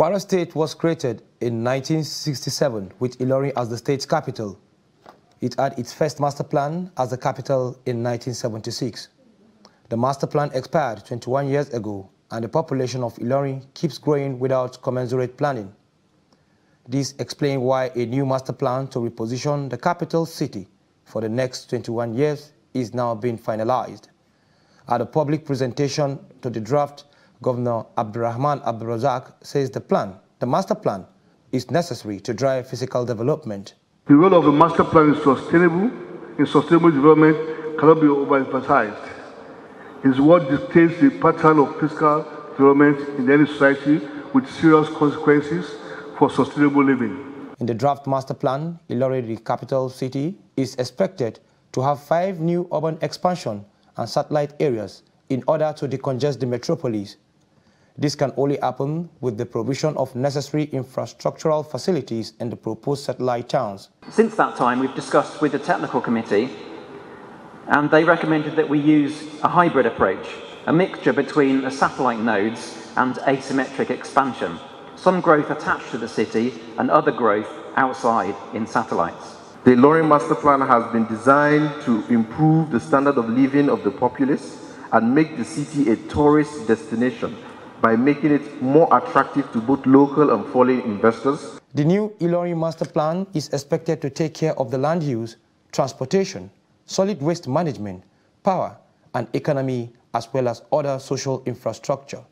Kwara State was created in 1967 with Ilorin as the state's capital. It had its first master plan as the capital in 1976. The master plan expired 21 years ago and the population of Ilorin keeps growing without commensurate planning. This explains why a new master plan to reposition the capital city for the next 21 years is now being finalized. At a public presentation to the draft, Governor AbdulRahman AbdulRazaq says the plan, the master plan, is necessary to drive physical development. The role of the master plan is sustainable. In sustainable development cannot be overemphasized. It's what dictates the pattern of fiscal development in any society with serious consequences for sustainable living. In the draft master plan, Ilorin, the capital city, is expected to have five new urban expansion and satellite areas in order to decongest the metropolis. This can only happen with the provision of necessary infrastructural facilities in the proposed satellite towns. Since that time, we've discussed with the technical committee, and they recommended that we use a hybrid approach, a mixture between the satellite nodes and asymmetric expansion some growth attached to the city and other growth outside in satellites. The Ilorin Master Plan has been designed to improve the standard of living of the populace and make the city a tourist destination by making it more attractive to both local and foreign investors. The new Ilorin Master Plan is expected to take care of the land use, transportation, solid waste management, power and economy as well as other social infrastructure.